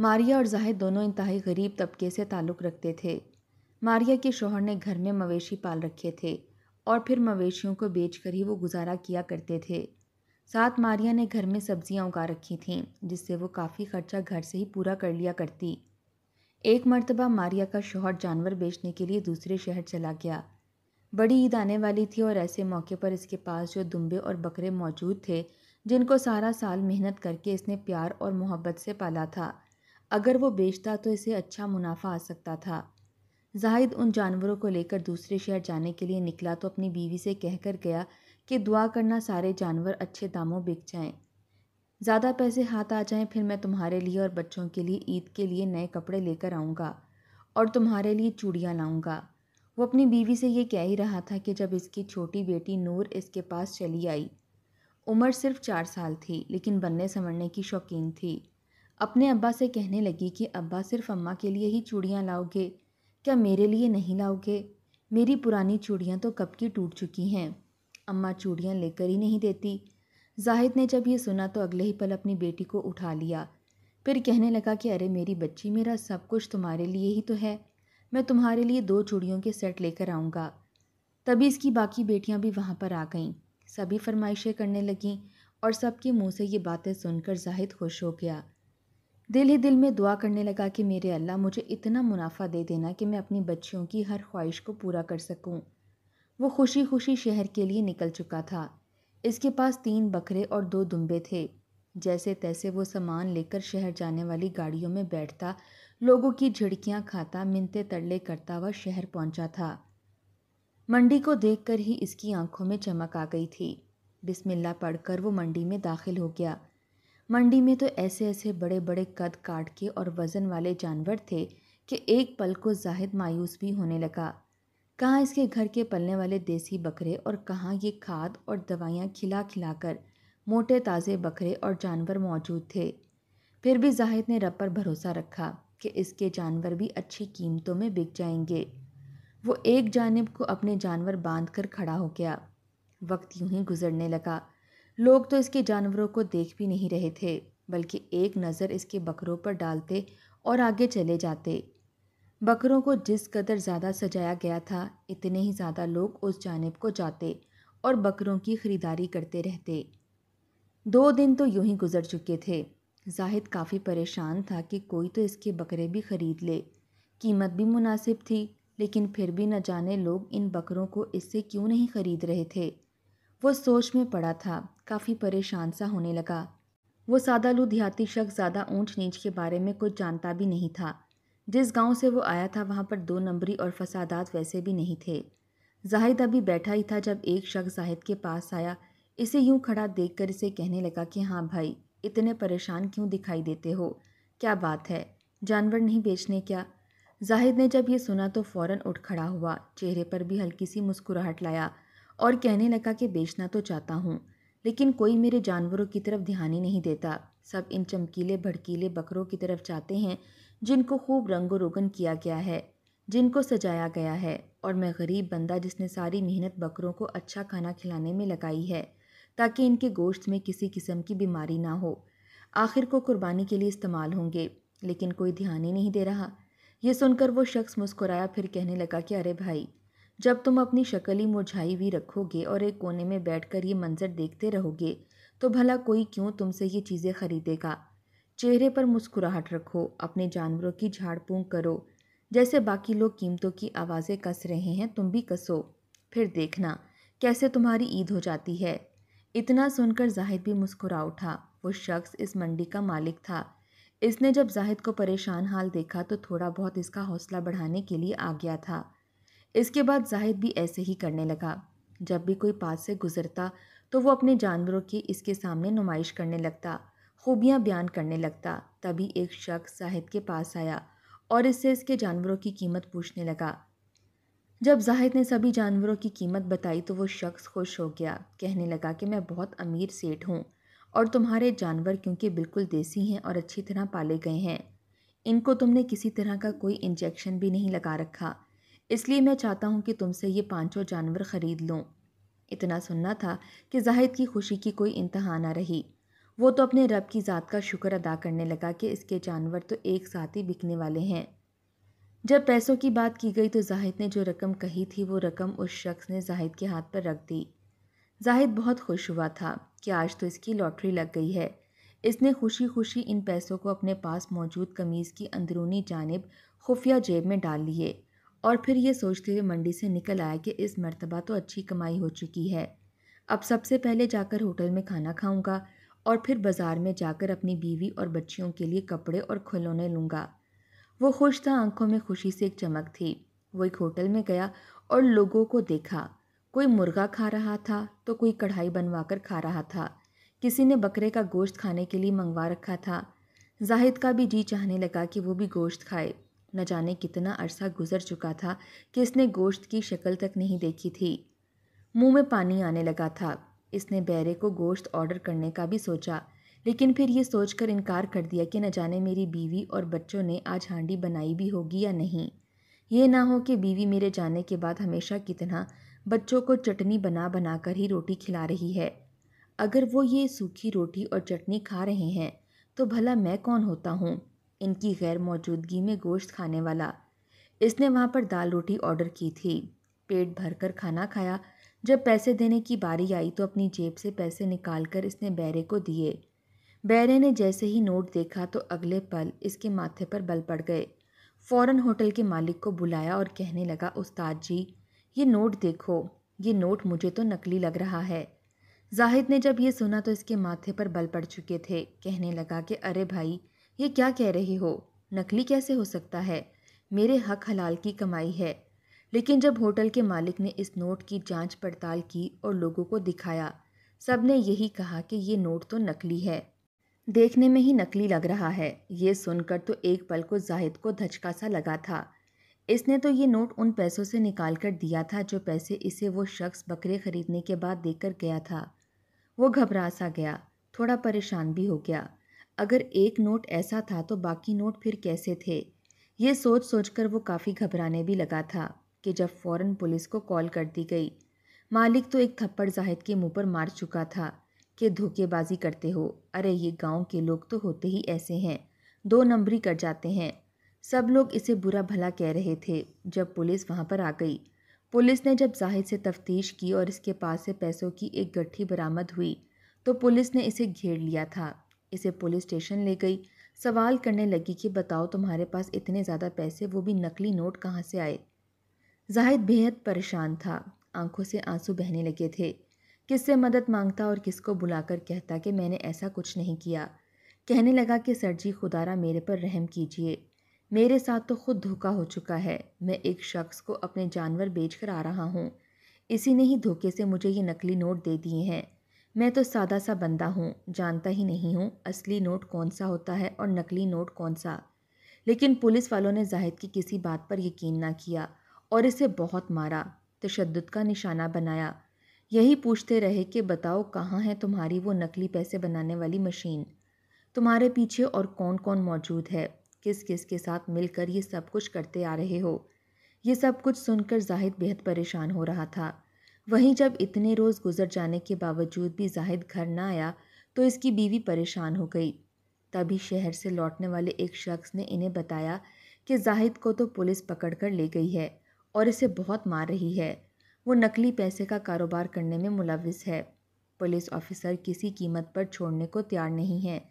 मारिया और जाहिद दोनों इंतहाई गरीब तबके से ताल्लुक़ रखते थे। मारिया के शोहर ने घर में मवेशी पाल रखे थे और फिर मवेशियों को बेचकर ही वो गुजारा किया करते थे। साथ मारिया ने घर में सब्ज़ियाँ उगा रखी थीं, जिससे वो काफ़ी खर्चा घर से ही पूरा कर लिया करती। एक मर्तबा मारिया का शोहर जानवर बेचने के लिए दूसरे शहर चला गया। बड़ी ईद आने वाली थी और ऐसे मौके पर इसके पास जो दुम्बे और बकरे मौजूद थे, जिनको सारा साल मेहनत करके इसने प्यार और मोहब्बत से पाला था। अगर वो बेचता तो इसे अच्छा मुनाफा आ सकता था। जाहिद उन जानवरों को लेकर दूसरे शहर जाने के लिए निकला तो अपनी बीवी से कहकर गया कि दुआ करना सारे जानवर अच्छे दामों बिक जाएँ। ज़्यादा पैसे हाथ आ जाएँ, फिर मैं तुम्हारे लिए और बच्चों के लिए, ईद के लिए नए कपड़े लेकर आऊँगा और तुम्हारे लिए चूड़ियाँ लाऊँगा। वो अपनी बीवी से ये कह ही रहा था कि जब इसकी छोटी बेटी नूर इसके पास चली आई, उम्र सिर्फ़ चार साल थी, लेकिन बनने संवरने की शौकीन थी। अपने अब्बा से कहने लगी कि, अब्बा, सिर्फ़ अम्मा के लिए ही चूड़ियाँ लाओगे? क्या मेरे लिए नहीं लाओगे? मेरी पुरानी चूड़ियाँ तो कब की टूट चुकी हैं। अम्मा चूड़ियाँ लेकर ही नहीं देती। जाहिद ने जब ये सुना तो अगले ही पल अपनी बेटी को उठा लिया। फिर कहने लगा कि, अरे, मेरी बच्ची, मेरा सब कुछ तुम्हारे लिए ही तो है। मैं तुम्हारे लिए दो चूड़ियों के सेट लेकर आऊँगा। तभी इसकी बाकी बेटियाँ भी वहाँ पर आ गईं। सभी फरमाइशें करने लगीं और सबके मुँह से ये बातें सुनकर जाहिद खुश हो गया। दिल ही दिल में दुआ करने लगा कि मेरे अल्लाह मुझे इतना मुनाफा दे देना कि मैं अपनी बच्चियों की हर ख्वाहिश को पूरा कर सकूँ। वो खुशी खुशी शहर के लिए निकल चुका था। इसके पास तीन बकरे और दो दुम्बे थे। जैसे तैसे वो सामान लेकर शहर जाने वाली गाड़ियों में बैठता, लोगों की झिड़कियाँ खाता, मिनते तरले करता वह शहर पहुँचा था। मंडी को देखकर ही इसकी आँखों में चमक आ गई थी। बिस्मिल्लाह पढ़कर वो मंडी में दाखिल हो गया। मंडी में तो ऐसे ऐसे बड़े बड़े कद काट के और वज़न वाले जानवर थे कि एक पल को जाहिद मायूस भी होने लगा। कहाँ इसके घर के पलने वाले देसी बकरे और कहाँ ये खाद और दवाइयाँ खिला खिलाकर मोटे ताज़े बकरे और जानवर मौजूद थे। फिर भी जाहिद ने रब पर भरोसा रखा कि इसके जानवर भी अच्छी कीमतों में बिक जाएँगे। वो एक जानब को अपने जानवर बाँध कर खड़ा हो गया। वक्त यूँ ही गुजरने लगा। लोग तो इसके जानवरों को देख भी नहीं रहे थे, बल्कि एक नज़र इसके बकरों पर डालते और आगे चले जाते। बकरों को जिस कदर ज़्यादा सजाया गया था, इतने ही ज़्यादा लोग उस जानब को जाते और बकरों की ख़रीदारी करते रहते। दो दिन तो यूँ ही गुजर चुके थे। जाहिद काफ़ी परेशान था कि कोई तो इसके बकरे भी ख़रीद ले। कीमत भी मुनासिब थी, लेकिन फिर भी न जाने लोग इन बकरों को इससे क्यों नहीं ख़रीद रहे थे। वो सोच में पड़ा था काफ़ी परेशान सा होने लगा। वो सादा देहाती शख्स ज़्यादा ऊंच नीच के बारे में कुछ जानता भी नहीं था। जिस गाँव से वो आया था, वहाँ पर दो नंबरी और फसादात वैसे भी नहीं थे। जाहिद अभी बैठा ही था जब एक शख्स जाहिद के पास आया। इसे यूँ खड़ा देखकर इसे कहने लगा कि हाँ भाई, इतने परेशान क्यों दिखाई देते हो? क्या बात है? जानवर नहीं बेचने क्या? जाहिद ने जब ये सुना तो फ़ौरन उठ खड़ा हुआ। चेहरे पर भी हल्की सी मुस्कुराहट लाया और कहने लगा कि, बेचना तो चाहता हूँ। लेकिन कोई मेरे जानवरों की तरफ़ ध्यान ही नहीं देता। सब इन चमकीले, भड़कीले बकरों की तरफ़ जाते हैं, जिनको खूब रंगो रोगन किया गया है, जिनको सजाया गया है, और मैं गरीब बंदा जिसने सारी मेहनत बकरों को अच्छा खाना खिलाने में लगाई है, ताकि इनके गोश्त में किसी किस्म की बीमारी ना हो। आखिर को कुर्बानी के लिए इस्तेमाल होंगे, लेकिन कोई ध्यान ही नहीं दे रहा। यह सुनकर वो शख्स मुस्कुराया, फिर कहने लगा कि, अरे भाई जब तुम अपनी शक्ल ही मुरझाई हुई रखोगे और एक कोने में बैठकर ये मंजर देखते रहोगे तो भला कोई क्यों तुमसे ये चीज़ें खरीदेगा? चेहरे पर मुस्कुराहट रखो, अपने जानवरों की झाड़ फूंक करो। जैसे बाकी लोग कीमतों की आवाज़ें कस रहे हैं, तुम भी कसो। फिर देखना, कैसे तुम्हारी ईद हो जाती है। इतना सुनकर जाहिद भी मुस्कुरा उठा। वो शख्स इस मंडी का मालिक था। इसने जब जाहिद को परेशान हाल देखा तो थोड़ा बहुत इसका हौसला बढ़ाने के लिए आ गया था। इसके बाद जाहिद भी ऐसे ही करने लगा। जब भी कोई पास से गुजरता तो वो अपने जानवरों की इसके सामने नुमाइश करने लगता, खूबियाँ बयान करने लगता। तभी एक शख्स जाहिद के पास आया और इससे इसके जानवरों की कीमत पूछने लगा। जब जाहिद ने सभी जानवरों की कीमत बताई तो वो शख्स खुश हो गया। कहने लगा कि मैं बहुत अमीर सेठ हूँ और तुम्हारे जानवर क्योंकि बिल्कुल देसी हैं और अच्छी तरह पाले गए हैं। इनको तुमने किसी तरह का कोई इंजेक्शन भी नहीं लगा रखा। इसलिए मैं चाहता हूँ कि तुमसे ये पाँचों जानवर ख़रीद लूँ। इतना सुनना था कि जाहिद की खुशी की कोई इंतहा ना रही। वो तो अपने रब की ज़ात का शुक्र अदा करने लगा कि इसके जानवर तो एक साथ ही बिकने वाले हैं। जब पैसों की बात की गई तो जाहिद ने जो रकम कही थी, वो रकम उस शख्स ने जाहिद के हाथ पर रख दी। जाहिद बहुत खुश हुआ था कि आज तो इसकी लॉटरी लग गई है। इसने खुशी खुशी इन पैसों को अपने पास मौजूद कमीज़ की अंदरूनी जानब खुफिया जेब में डाल लिए। और फिर ये सोचते हुए मंडी से निकल आया कि इस मरतबा तो अच्छी कमाई हो चुकी है। अब सबसे पहले जाकर होटल में खाना खाऊँगा और फिर बाज़ार में जाकर अपनी बीवी और बच्चियों के लिए कपड़े और खिलौने लूँगा। वो खुश था, आँखों में खुशी से एक चमक थी। वो एक होटल में गया और लोगों को देखा। कोई मुर्गा खा रहा था तो कोई कढ़ाई बनवा कर खा रहा था। किसी ने बकरे का गोश्त खाने के लिए मंगवा रखा था। जाहिद का भी जी चाहने लगा कि वो भी गोश्त खाए। न जाने कितना अरसा गुजर चुका था कि इसने गोश्त की शक्ल तक नहीं देखी थी। मुँह में पानी आने लगा था। इसने बैरे को गोश्त ऑर्डर करने का भी सोचा, लेकिन फिर ये सोचकर इनकार कर दिया कि न जाने मेरी बीवी और बच्चों ने आज हांडी बनाई भी होगी या नहीं। ये ना हो कि बीवी मेरे जाने के बाद हमेशा कितना बच्चों को चटनी बना बना कर ही रोटी खिला रही है। अगर वो ये सूखी रोटी और चटनी खा रहे हैं तो भला मैं कौन होता हूँ? इनकी गैर मौजूदगी में गोश्त खाने वाला। इसने वहाँ पर दाल रोटी ऑर्डर की थी। पेट भर कर खाना खाया। जब पैसे देने की बारी आई तो अपनी जेब से पैसे निकाल कर इसने बैरे को दिए। बैरे ने जैसे ही नोट देखा तो अगले पल इसके माथे पर बल पड़ गए। फ़ौरन होटल के मालिक को बुलाया और कहने लगा, उस्ताद जी, ये नोट देखो। ये नोट मुझे तो नकली लग रहा है। जाहिद ने जब ये सुना तो इसके माथे पर बल पड़ चुके थे। कहने लगा कि, अरे भाई ये क्या कह रहे हो? नकली कैसे हो सकता है? मेरे हक हलाल की कमाई है। लेकिन जब होटल के मालिक ने इस नोट की जाँच पड़ताल की और लोगों को दिखाया सबने यही कहा कि ये नोट तो नकली है। देखने में ही नकली लग रहा है। ये सुनकर तो एक पल को जाहिद को धचका सा लगा था। इसने तो ये नोट उन पैसों से निकाल कर दिया था जो पैसे इसे वो शख्स बकरे खरीदने के बाद देकर गया था। वो घबरा सा गया, थोड़ा परेशान भी हो गया। अगर एक नोट ऐसा था तो बाकी नोट फिर कैसे थे? ये सोच सोच कर वो काफ़ी घबराने भी लगा था कि जब फ़ौरन पुलिस को कॉल कर दी गई। मालिक तो एक थप्पड़ जाहिद के मुँह पर मार चुका था कि धोखेबाजी करते हो। अरे, ये गाँव के लोग तो होते ही ऐसे हैं। दो नंबरी कर जाते हैं। सब लोग इसे बुरा भला कह रहे थे जब पुलिस वहाँ पर आ गई। पुलिस ने जब जाहिद से तफ्तीश की और इसके पास से पैसों की एक गट्ठी बरामद हुई तो पुलिस ने इसे घेर लिया था। इसे पुलिस स्टेशन ले गई। सवाल करने लगी कि बताओ तुम्हारे पास इतने ज़्यादा पैसे, वो भी नकली नोट कहाँ से आए? जाहिद बेहद परेशान था। आँखों से आँसू बहने लगे थे। किससे मदद माँगता और किसको बुलाकर कहता कि मैंने ऐसा कुछ नहीं किया? कहने लगा कि सर जी, खुदारा मेरे पर रहम कीजिए। मेरे साथ तो खुद धोखा हो चुका है। मैं एक शख्स को अपने जानवर बेच कर आ रहा हूँ। इसी ने ही धोखे से मुझे ये नकली नोट दे दिए हैं। मैं तो सादा सा बंदा हूँ, जानता ही नहीं हूँ असली नोट कौन सा होता है और नकली नोट कौन सा। लेकिन पुलिस वालों ने जाहिद की किसी बात पर यकीन ना किया और इसे बहुत मारा तशद का निशाना बनाया। यही पूछते रहे कि बताओ कहाँ है तुम्हारी वो नकली पैसे बनाने वाली मशीन? तुम्हारे पीछे और कौन कौन मौजूद है? किस किस के साथ मिलकर ये सब कुछ करते आ रहे हो? ये सब कुछ सुनकर जाहिद बेहद परेशान हो रहा था। वहीं जब इतने रोज़ गुजर जाने के बावजूद भी जाहिद घर ना आया तो इसकी बीवी परेशान हो गई। तभी शहर से लौटने वाले एक शख्स ने इन्हें बताया कि जाहिद को तो पुलिस पकड़ कर ले गई है और इसे बहुत मार रही है। वो नकली पैसे का कारोबार करने में मुलविस है। पुलिस ऑफिसर किसी कीमत पर छोड़ने को तैयार नहीं है।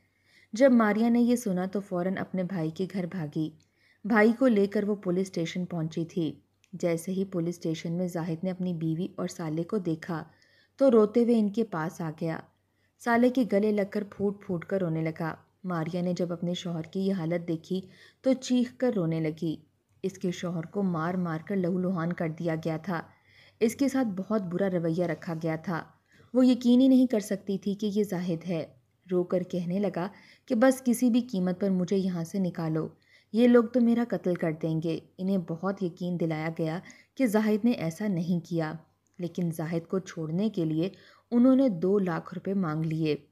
जब मारिया ने यह सुना तो फ़ौरन अपने भाई के घर भागी। भाई को लेकर वो पुलिस स्टेशन पहुँची थी। जैसे ही पुलिस स्टेशन में जाहिद ने अपनी बीवी और साले को देखा तो रोते हुए इनके पास आ गया। साले के गले लगकर फूट फूट कर रोने लगा। मारिया ने जब अपने शोहर की यह हालत देखी तो चीख कर रोने लगी। इसके शोहर को मार मार कर लहूलुहान कर दिया गया था। इसके साथ बहुत बुरा रवैया रखा गया था। वो यकीन ही नहीं कर सकती थी कि ये जाहिद है। रोकर कहने लगा कि बस किसी भी कीमत पर मुझे यहाँ से निकालो। ये लोग तो मेरा कत्ल कर देंगे। इन्हें बहुत यकीन दिलाया गया कि जाहिद ने ऐसा नहीं किया। लेकिन जाहिद को छोड़ने के लिए उन्होंने दो लाख रुपए मांग लिए।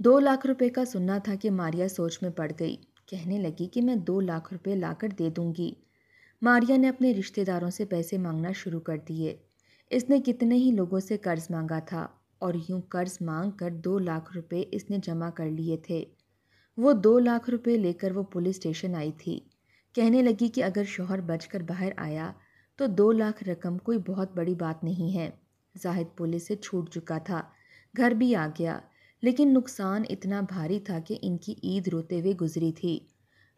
दो लाख रुपए का सुनना था कि मारिया सोच में पड़ गई। कहने लगी कि मैं दो लाख रुपए लाकर दे दूँगी। मारिया ने अपने रिश्तेदारों से पैसे मांगना शुरू कर दिए। इसने कितने ही लोगों से कर्ज मांगा था और यूँ कर्ज मांग कर दो लाख रुपए इसने जमा कर लिए थे। वो दो लाख रुपए लेकर वो पुलिस स्टेशन आई थी। कहने लगी कि अगर शोहर बचकर बाहर आया तो दो लाख रकम कोई बहुत बड़ी बात नहीं है। जाहिद पुलिस से छूट चुका था। घर भी आ गया, लेकिन नुकसान इतना भारी था कि इनकी ईद रोते हुए गुजरी थी।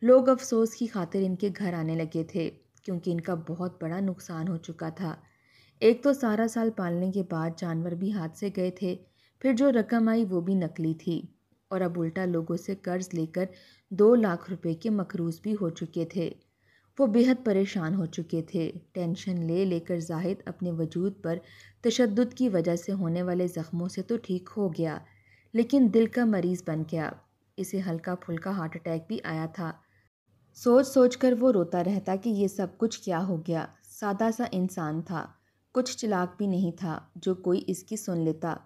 लोग अफसोस की खातिर इनके घर आने लगे थे, क्योंकि इनका बहुत बड़ा नुकसान हो चुका था। एक तो सारा साल पालने के बाद जानवर भी हाथ से गए थे, फिर जो रकम आई वो भी नकली थी। और अब उल्टा लोगों से कर्ज लेकर दो लाख रुपए के मकरूज भी हो चुके थे। वो बेहद परेशान हो चुके थे। टेंशन ले लेकर जाहिद अपने वजूद पर तशद की वजह से होने वाले ज़ख्मों से तो ठीक हो गया, लेकिन दिल का मरीज़ बन गया। इसे हल्का फुल्का हार्ट अटैक भी आया था। सोच सोच कर वो रोता रहता कि ये सब कुछ क्या हो गया। सादा सा इंसान था। कुछ चलाक भी नहीं था, जो कोई इसकी सुन लेता।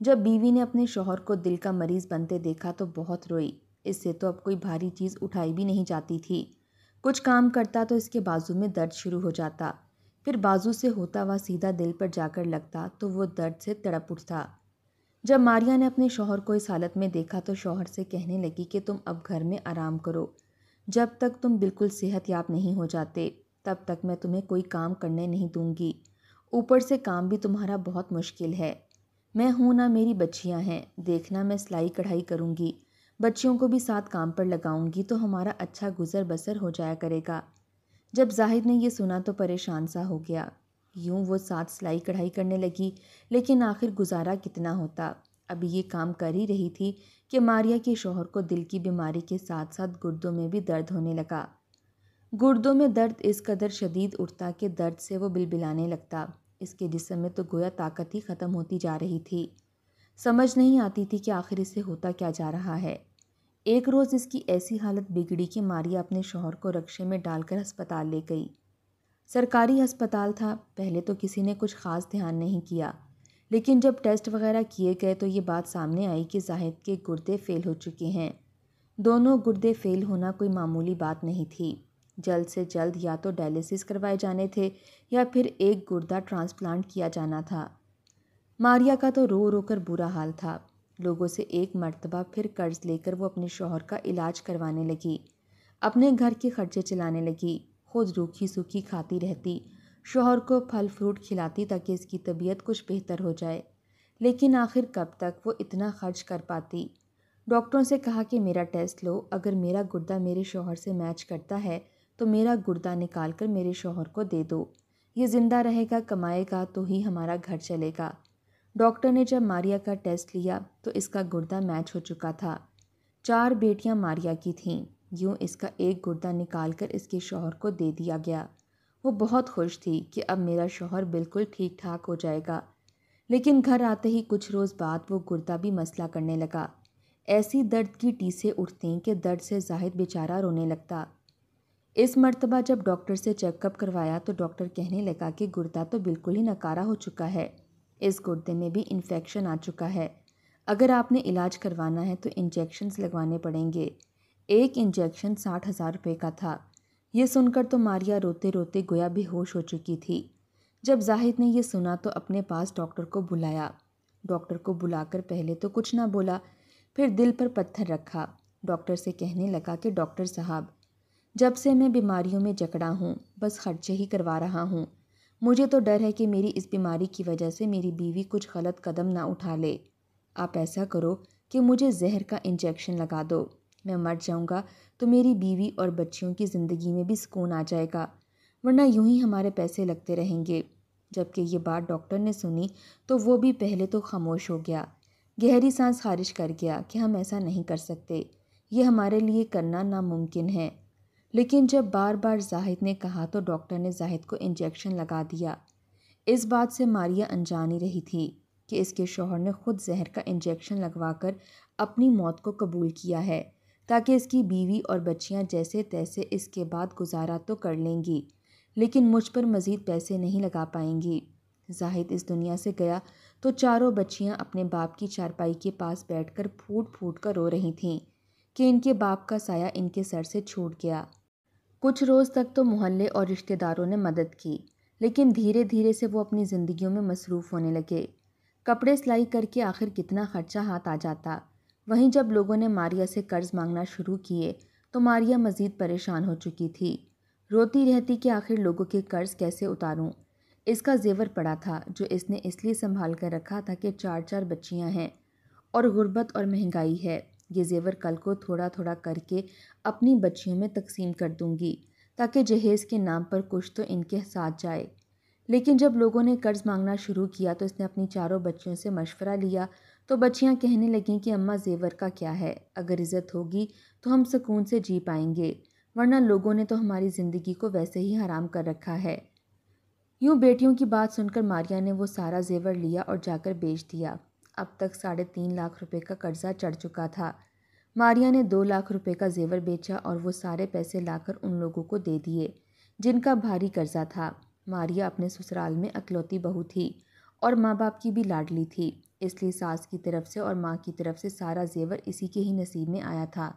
जब बीवी ने अपने शोहर को दिल का मरीज़ बनते देखा तो बहुत रोई। इससे तो अब कोई भारी चीज़ उठाई भी नहीं जाती थी। कुछ काम करता तो इसके बाजू में दर्द शुरू हो जाता। फिर बाजू से होता हुआ सीधा दिल पर जाकर लगता तो वो दर्द से तड़प उठता। जब मारिया ने अपने शोहर को इस हालत में देखा तो शोहर से कहने लगी कि तुम अब घर में आराम करो। जब तक तुम बिल्कुल सेहत याब नहीं हो जाते, तब तक मैं तुम्हें कोई काम करने नहीं दूँगी। ऊपर से काम भी तुम्हारा बहुत मुश्किल है। मैं हूँ ना मेरी बच्चियाँ हैं, देखना मैं सिलाई कढ़ाई करूँगी। बच्चियों को भी साथ काम पर लगाऊँगी तो हमारा अच्छा गुजर बसर हो जाया करेगा। जब जाहिद ने यह सुना तो परेशान सा हो गया। यूँ वो साथ सिलाई कढ़ाई करने लगी, लेकिन आखिर गुजारा कितना होता? अभी ये काम कर ही रही थी कि मारिया के शोहर को दिल की बीमारी के साथ साथ गुर्दों में भी दर्द होने लगा। गुर्दों में दर्द इस कदर शदीद उठता कि दर्द से वो बिलबिलाने लगता। इसके जिसम में तो गोया ताकत ही ख़त्म होती जा रही थी। समझ नहीं आती थी कि आखिर इसे होता क्या जा रहा है। एक रोज़ इसकी ऐसी हालत बिगड़ी कि मारिया अपने शोहर को रक्शे में डालकर अस्पताल ले गई। सरकारी अस्पताल था, पहले तो किसी ने कुछ ख़ास ध्यान नहीं किया। लेकिन जब टेस्ट वगैरह किए गए तो ये बात सामने आई कि जाहिद के गुर्दे फेल हो चुके हैं। दोनों गुर्दे फेल होना कोई मामूली बात नहीं थी। जल्द से जल्द या तो डायलिसिस करवाए जाने थे या फिर एक गुर्दा ट्रांसप्लांट किया जाना था। मारिया का तो रो रो कर बुरा हाल था। लोगों से एक मर्तबा फिर कर्ज लेकर वो अपने शोहर का इलाज करवाने लगी। अपने घर के खर्चे चलाने लगी। खुद रूखी सूखी खाती रहती। शोहर को फल फ्रूट खिलाती ताकि इसकी तबीयत कुछ बेहतर हो जाए। लेकिन आखिर कब तक वो इतना खर्च कर पाती? डॉक्टरों से कहा कि, मेरा टेस्ट लो। अगर मेरा गुर्दा मेरे शोहर से मैच करता है तो मेरा गुर्दा निकाल कर मेरे शोहर को दे दो। ये ज़िंदा रहेगा, कमाएगा तो ही हमारा घर चलेगा। डॉक्टर ने जब मारिया का टेस्ट लिया तो इसका गुर्दा मैच हो चुका था। चार बेटियाँ मारिया की थीं। यूँ इसका एक गुर्दा निकाल कर इसके शोहर को दे दिया गया। वो बहुत खुश थी कि अब मेरा शोहर बिल्कुल ठीक ठाक हो जाएगा। लेकिन घर आते ही कुछ रोज़ बाद वो गुर्दा भी मसला करने लगा। ऐसी दर्द की टीसें उठती कि दर्द से जाहिद बेचारा रोने लगता। इस मर्तबा जब डॉक्टर से चेकअप करवाया तो डॉक्टर कहने लगा कि गुर्दा तो बिल्कुल ही नकारा हो चुका है। इस गुर्दे में भी इन्फेक्शन आ चुका है। अगर आपने इलाज करवाना है तो इंजेक्शन्स लगवाने पड़ेंगे। एक इंजेक्शन साठ हज़ार रुपये का था। ये सुनकर तो मारिया रोते रोते गोया बेहोश हो चुकी थी। जब जाहिद ने यह सुना तो अपने पास डॉक्टर को बुलाया। डॉक्टर को बुलाकर पहले तो कुछ ना बोला, फिर दिल पर पत्थर रखा। डॉक्टर से कहने लगा कि डॉक्टर साहब जब से मैं बीमारियों में जकड़ा हूँ, बस खर्चे ही करवा रहा हूँ। मुझे तो डर है कि मेरी इस बीमारी की वजह से मेरी बीवी कुछ गलत कदम ना उठा ले। आप ऐसा करो कि मुझे जहर का इंजेक्शन लगा दो। मैं मर जाऊँगा तो मेरी बीवी और बच्चियों की ज़िंदगी में भी सुकून आ जाएगा, वरना यूँ ही हमारे पैसे लगते रहेंगे। जबकि ये बात डॉक्टर ने सुनी तो वो भी पहले तो खामोश हो गया। गहरी सांस खारिज कर गया कि हम ऐसा नहीं कर सकते। ये हमारे लिए करना नामुमकिन है। लेकिन जब बार बार जाहिद ने कहा तो डॉक्टर ने जाहिद को इंजेक्शन लगा दिया। इस बात से मारिया अनजानी रही थी कि इसके शोहर ने खुद जहर का इंजेक्शन लगवाकर अपनी मौत को कबूल किया है, ताकि इसकी बीवी और बच्चियाँ जैसे तैसे इसके बाद गुजारा तो कर लेंगी, लेकिन मुझ पर मज़ीद पैसे नहीं लगा पाएँगी। जाहिद इस दुनिया से गया तो चारों बच्चियाँ अपने बाप की चारपाई के पास बैठकर फूट फूट कर रो रही थीं कि इनके बाप का साया इनके सर से छूट गया। कुछ रोज़ तक तो मोहल्ले और रिश्तेदारों ने मदद की, लेकिन धीरे धीरे से वो अपनी ज़िंदगियों में मसरूफ़ होने लगे। कपड़े सिलाई करके आखिर कितना खर्चा हाथ आ जाता। वहीं जब लोगों ने मारिया से कर्ज मांगना शुरू किए तो मारिया मज़ीद परेशान हो चुकी थी। रोती रहती कि आखिर लोगों के कर्ज कैसे उतारूं? इसका जेवर पड़ा था, जो इसने इसलिए संभाल कर रखा था कि चार चार बच्चियाँ हैं और गुर्बत और महँगाई है। ये जेवर कल को थोड़ा थोड़ा करके अपनी बच्चियों में तकसीम कर दूँगी, ताकि जहेज़ के नाम पर कुछ तो इनके साथ जाए। लेकिन जब लोगों ने कर्ज़ मांगना शुरू किया तो इसने अपनी चारों बच्चियों से मशवरा लिया तो बच्चियाँ कहने लगीं कि अम्मा, जेवर का क्या है? अगर इज़्ज़त होगी तो हम सुकून से जी पाएँगे, वरना लोगों ने तो हमारी ज़िंदगी को वैसे ही हराम कर रखा है। यूँ बेटियों की बात सुनकर मारिया ने वो सारा जेवर लिया और जाकर बेच दिया। अब तक साढ़े तीन लाख रुपए का कर्जा चढ़ चुका था। मारिया ने दो लाख रुपए का जेवर बेचा और वो सारे पैसे लाकर उन लोगों को दे दिए, जिनका भारी कर्जा था। मारिया अपने ससुराल में अकलौती बहू थी और माँ बाप की भी लाडली थी, इसलिए सास की तरफ़ से और माँ की तरफ़ से सारा जेवर इसी के ही नसीब में आया था।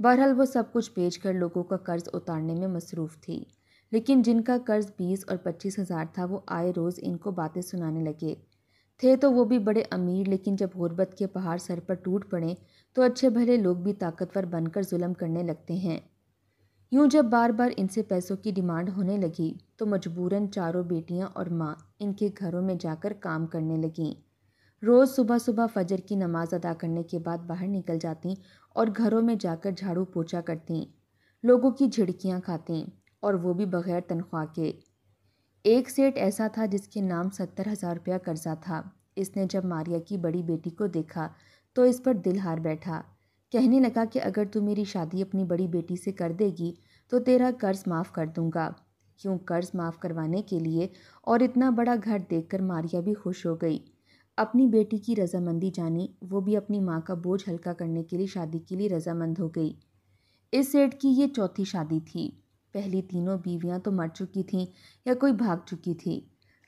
बहरहाल वो सब कुछ बेच कर लोगों का कर्ज उतारने में मसरूफ़ थी, लेकिन जिनका कर्ज बीस और पच्चीस हज़ार था, वो आए रोज़ इनको बातें सुनाने लगे। थे तो वो भी बड़े अमीर, लेकिन जब गुर्बत के पहाड़ सर पर टूट पड़े तो अच्छे भले लोग भी ताकतवर बनकर जुल्म करने लगते हैं। यूँ जब बार बार इनसे पैसों की डिमांड होने लगी तो मजबूरन चारों बेटियाँ और माँ इनके घरों में जाकर काम करने लगीं। रोज़ सुबह सुबह फजर की नमाज़ अदा करने के बाद बाहर निकल जाती और घरों में जाकर झाड़ू पोछा करती। लोगों की झिड़कियाँ खाती और वो भी बग़ैर तनख्वाह के। एक सेठ ऐसा था जिसके नाम सत्तर हज़ार रुपया कर्जा था। इसने जब मारिया की बड़ी बेटी को देखा तो इस पर दिल हार बैठा। कहने लगा कि अगर तू मेरी शादी अपनी बड़ी बेटी से कर देगी तो तेरा कर्ज माफ़ कर दूँगा। क्यों कर्ज माफ़ करवाने के लिए? और इतना बड़ा घर देखकर मारिया भी खुश हो गई। अपनी बेटी की रजामंदी जानी, वो भी अपनी माँ का बोझ हल्का करने के लिए शादी के लिए रजामंद हो गई। इस सेठ की ये चौथी शादी थी। पहली तीनों बीवियाँ तो मर चुकी थीं या कोई भाग चुकी थी।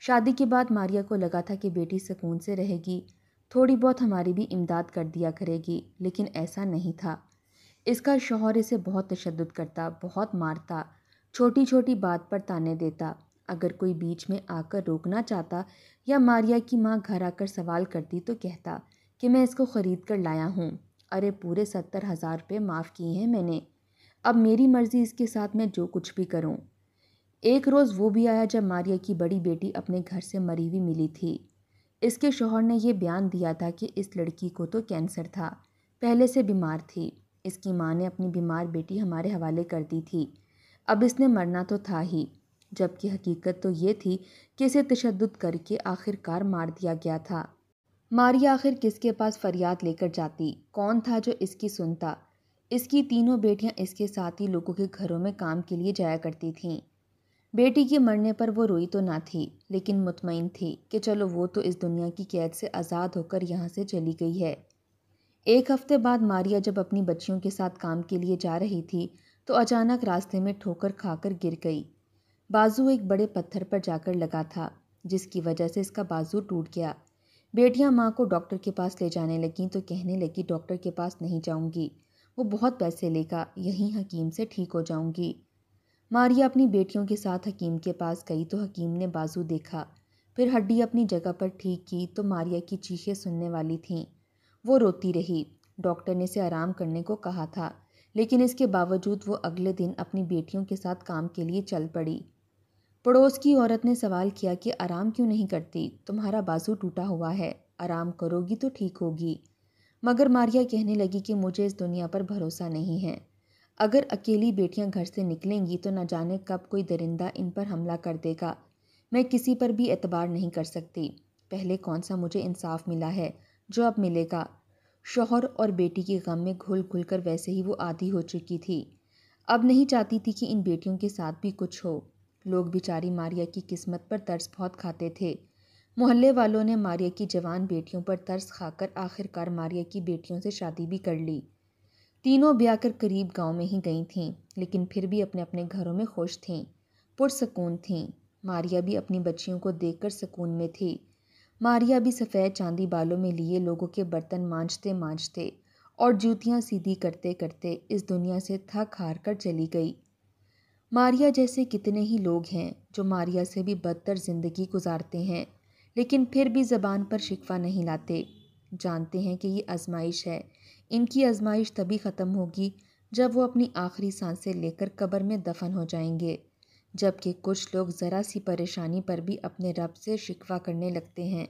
शादी के बाद मारिया को लगा था कि बेटी सुकून से रहेगी। थोड़ी बहुत हमारी भी इमदाद कर दिया करेगी, लेकिन ऐसा नहीं था। इसका शौहर इसे बहुत तशद करता, बहुत मारता छोटी छोटी बात पर ताने देता। अगर कोई बीच में आकर रोकना चाहता या मारिया की माँ घर आकर सवाल करती तो कहता कि मैं इसको ख़रीद कर लाया हूँ। अरे पूरे सत्तर हज़ार रुपये माफ़ किए हैं मैंने। अब मेरी मर्ज़ी इसके साथ मैं जो कुछ भी करूँ। एक रोज़ वो भी आया जब मारिया की बड़ी बेटी अपने घर से मरी हुई मिली थी। इसके शोहर ने यह बयान दिया था कि इस लड़की को तो कैंसर था, पहले से बीमार थी। इसकी माँ ने अपनी बीमार बेटी हमारे हवाले कर दी थी। अब इसने मरना तो था ही, जबकि हकीकत तो ये थी कि इसे तशद करके आखिरकार मार दिया गया था। मारिया आखिर किसके पास फरियाद लेकर जाती? कौन था जो इसकी सुनता? इसकी तीनों बेटियाँ इसके साथ ही लोगों के घरों में काम के लिए जाया करती थीं। बेटी के मरने पर वो रोई तो ना थी, लेकिन मुतमिन थी कि चलो वो तो इस दुनिया की कैद से आज़ाद होकर यहाँ से चली गई है। एक हफ़्ते बाद मारिया जब अपनी बच्चियों के साथ काम के लिए जा रही थी तो अचानक रास्ते में ठोकर खाकर गिर गई। बाजू एक बड़े पत्थर पर जाकर लगा था, जिसकी वजह से इसका बाजू टूट गया। बेटियाँ माँ को डॉक्टर के पास ले जाने लगीं तो कहने लगी, डॉक्टर के पास नहीं जाऊँगी। वो बहुत पैसे लेगा, यहीं हकीम से ठीक हो जाऊँगी। मारिया अपनी बेटियों के साथ हकीम के पास गई तो हकीम ने बाजू देखा। फिर हड्डी अपनी जगह पर ठीक की तो मारिया की चीखें सुनने वाली थीं। वो रोती रही। डॉक्टर ने इसे आराम करने को कहा था, लेकिन इसके बावजूद वो अगले दिन अपनी बेटियों के साथ काम के लिए चल पड़ी। पड़ोस की औरत ने सवाल किया कि आराम क्यों नहीं करती? तुम्हारा बाजू टूटा हुआ है। आराम करोगी तो ठीक होगी। मगर मारिया कहने लगी कि मुझे इस दुनिया पर भरोसा नहीं है। अगर अकेली बेटियाँ घर से निकलेंगी तो न जाने कब कोई दरिंदा इन पर हमला कर देगा। मैं किसी पर भी एतबार नहीं कर सकती। पहले कौन सा मुझे इंसाफ मिला है? जो अब मिलेगा। शोहर और बेटी के गम में घुल घुल कर वैसे ही वो आधी हो चुकी थी। अब नहीं चाहती थी कि इन बेटियों के साथ भी कुछ हो। लोग बेचारी मारिया की किस्मत पर तर्स बहुत खाते थे। मोहल्ले वालों ने मारिया की जवान बेटियों पर तरस खाकर आखिरकार मारिया की बेटियों से शादी भी कर ली। तीनों ब्याह कर करीब गाँव में ही गई थीं, लेकिन फिर भी अपने अपने घरों में खुश थीं। पुरसकून थीं। मारिया भी अपनी बच्चियों को देखकर सुकून में थी। मारिया भी सफ़ेद चांदी बालों में लिए लोगों के बर्तन मांझते मांझते और जूतियाँ सीधी करते करते इस दुनिया से थक हार कर चली गई। मारिया जैसे कितने ही लोग हैं जो मारिया से भी बदतर ज़िंदगी गुजारते हैं। लेकिन फिर भी ज़बान पर शिकवा नहीं लाते। जानते हैं कि ये आजमाइश है। इनकी आजमाइश तभी ख़त्म होगी जब वो अपनी आखिरी साँसें लेकर कब्र में दफन हो जाएँगे, जबकि कुछ लोग ज़रा सी परेशानी पर भी अपने रब से शिकवा करने लगते हैं।